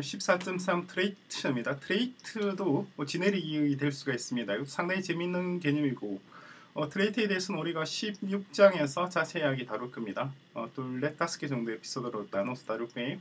14.3 trait입니다. trait도 뭐 지네릭이 될 수가 있습니다. 상당히 재밌는 개념이고 어, trait에 대해서는 우리가 16장에서 자세하게 다룰 겁니다. 어, 둘, 다섯 개 정도 에피소드로 나눠서 다룰 거예요.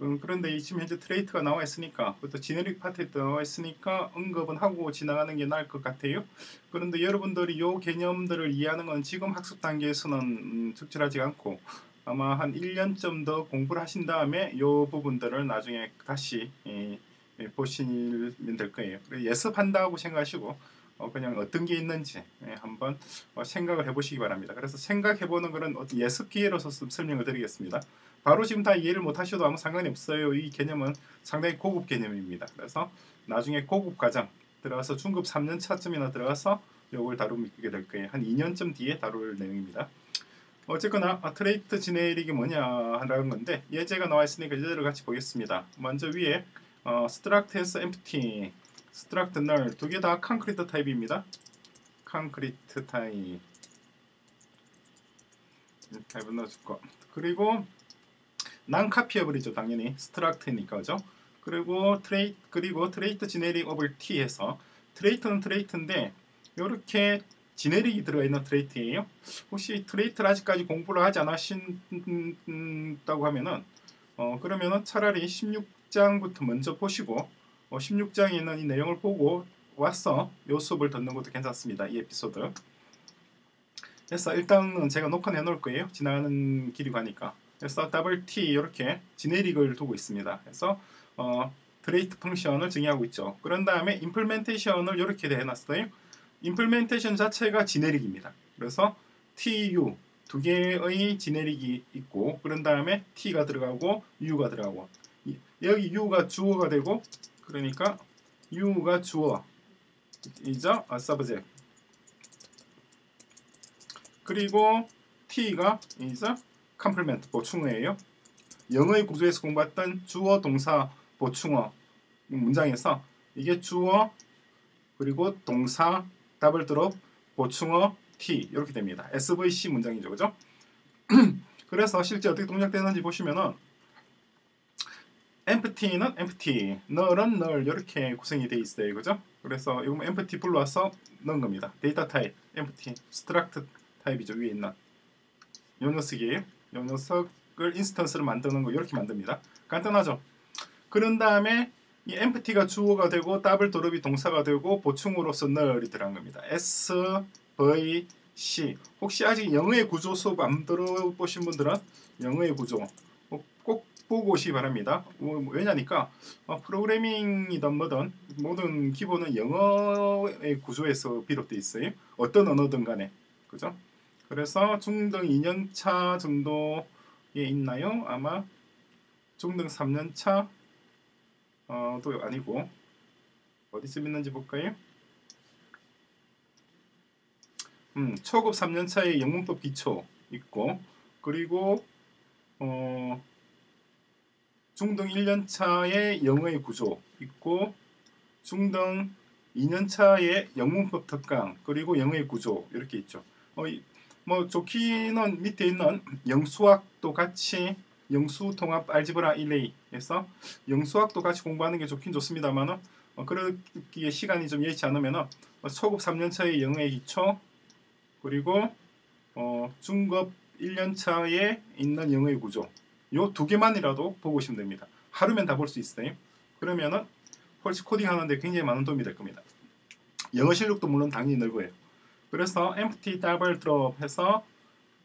음, 그런데 지금 현재 trait가 나와 있으니까 또 generic 파트에 나와 있으니까 언급은 하고 지나가는 게 나을 것 같아요. 그런데 여러분들이 이 개념들을 이해하는 건 지금 학습 단계에서는 음, 적절하지 않고 아마 한 1년쯤 더 공부를 하신 다음에 이 부분들을 나중에 다시 예, 예, 보시면 될 거예요. 예습한다고 생각하시고 어, 그냥 어떤 게 있는지 예, 한번 어, 생각을 해보시기 바랍니다. 그래서 생각해보는 것은 예습 기회로서 설명을 드리겠습니다. 바로 지금 다 이해를 못하셔도 아무 상관이 없어요. 이 개념은 상당히 고급 개념입니다. 그래서 나중에 고급 과정 들어가서 중급 3년 차쯤이나 들어가서 이걸 다루게 될 거예요. 한 2년쯤 뒤에 다룰 내용입니다. 어쨌거나 아, trait generic이 뭐냐 하는 건데 예제가 나와 있으니까 예제를 같이 보겠습니다. 먼저 위에 어, struct에서 empty, struct null 두개 다 concrete 타입입니다. concrete 타입 타입은 넣어줄 거. 그리고 non-copyable이죠 당연히 struct니까 그죠 그리고 트레이 그리고 트레이트 지네릭 오블 t 해서 트레이트는 트레이트인데 이렇게 지네릭이 들어가 있는 trait예요 혹시 trait를 아직까지 공부를 하지 않으신다고 하면은 어 그러면은 차라리 16장부터 먼저 보시고 어 16장에 있는 이 내용을 보고 와서 요 수업을 듣는 것도 괜찮습니다 이 에피소드 그래서 일단은 제가 녹화해 놓을 거예요 지나가는 길이 가니까 그래서 double T 이렇게 generic을 두고 있습니다. 그래서 어, create 펑션을 정의하고 있죠. 그런 다음에 implementation을 이렇게 해놨어요. Implementation 자체가 지네릭입니다. 그래서 tu 두 개의 지네릭이 있고 그런 다음에 t가 들어가고 u가 들어가고 여기 u가 주어가 되고 그러니까 u가 주어 이죠 아, subject 그리고 t가 이죠 컴플멘트 보충어예요. 영어의 구조에서 공부했던 주어 동사 보충어 문장에서 이게 주어 그리고 동사 double drop 보충어 T 이렇게 됩니다. SVC 문장이죠. 그죠? 그래서 실제 어떻게 동작되는지 보시면은 empty는 empty, null은 null 이렇게 구성이 되어 있어요. 그죠? 그래서 이거 empty 불러와서 넣은 겁니다. 데이터 타입, empty, struct 타입이죠. 위에 있는 요 녀석이에요. 이 녀석을 instance를 만드는 거 이렇게 만듭니다. 간단하죠? 그런 다음에 이 empty가 주어가 되고 double drop이 동사가 되고 보충으로서 null이 들어간 겁니다. S, V, C 혹시 아직 영어의 구조 수업 안 들어보신 분들은 영어의 구조 꼭 보고 오시기 바랍니다. 뭐, 뭐 왜냐니까 어, 프로그래밍이든 뭐든 모든 기본은 영어의 구조에서 비롯되어 있어요. 어떤 언어든 간에 그죠? 그래서 중등 2년차 정도에 있나요? 아마 중등 3년차 어, 도 아니고 어디쯤 있는지 볼까요? 음, 초급 3년차의 영문법 기초 있고 그리고 어, 중등 1년차의 영어의 구조 있고 중등 2년차의 영문법 특강 그리고 영어의 구조 이렇게 있죠. 어, 뭐 좋기는 밑에 있는 영수학도 같이 영수 통합 알지브라 일레이에서 영수학도 같이 공부하는 게 좋긴 좋습니다만은 어, 그러기에 시간이 좀 예치 않으면은 어, 초급 3년차의 영어의 기초 그리고 어, 중급 1년차에 있는 영어의 구조 요 두 개만이라도 보고 오시면 됩니다. 하루면 다 볼 수 있어요. 그러면은 펄스 코딩 하는데 굉장히 많은 도움이 될 겁니다. 영어 실력도 물론 당연히 늘고요. 그래서 empty double drop 해서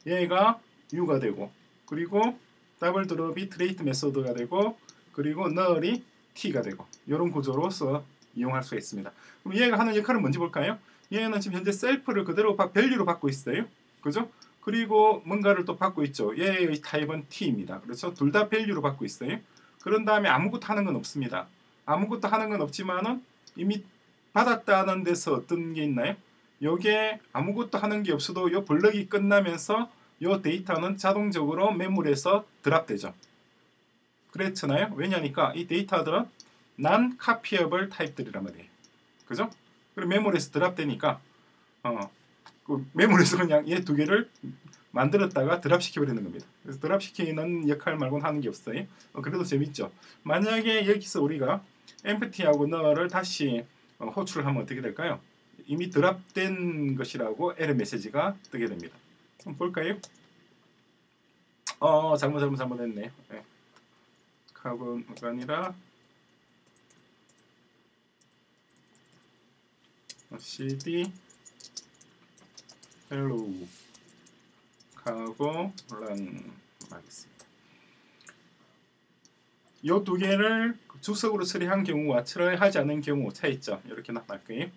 얘가 u가 되고 그리고 double drop이 trait method가 되고 그리고 null이 t가 되고 이런 구조로서 이용할 수가 있습니다. 그럼 얘가 하는 역할은 뭔지 볼까요? 얘는 지금 현재 self를 그대로 value로 받고 있어요. 그죠? 그리고 뭔가를 또 받고 있죠. 얘의 타입은 t입니다. 그렇죠? 둘 다 value로 받고 있어요. 그런 다음에 아무것도 하는 건 없습니다. 아무것도 하는 건 없지만은 이미 받았다는 데서 어떤 게 있나요? 요게 아무것도 하는 게 없어도 요 블럭이 끝나면서 요 데이터는 자동적으로 메모리에서 드랍되죠. 그랬잖아요. 왜냐니까 이 데이터들은 난 카피어블 타입들이란 말이에요. 그죠? 그리고 메모리에서 드랍되니까 어, 그 메모리에서 그냥 얘 두 개를 만들었다가 드랍 시켜버리는 겁니다. 그래서 드랍 시키는 역할 말고는 하는 게 없어요. 어, 그래도 재밌죠. 만약에 여기서 우리가 empty하고 nul을 다시 어, 호출을 하면 어떻게 될까요? 이미 드랍된 것이라고 에러 메시지가 뜨게 됩니다. 한번 볼까요? 어 잘못 잘못 잘못했네. 네. 카본가 아니라 cd hello 하고 run 하겠습니다. 이 두 개를 주석으로 처리한 경우와 처리하지 않은 경우 차이점 이렇게 나타날 거예요.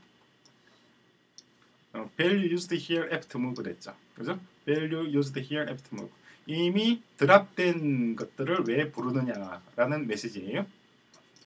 어, value used here after move 됐죠. 그죠? value used here after move. 이미 드랍된 것들을 왜 부르느냐라는 메시지예요.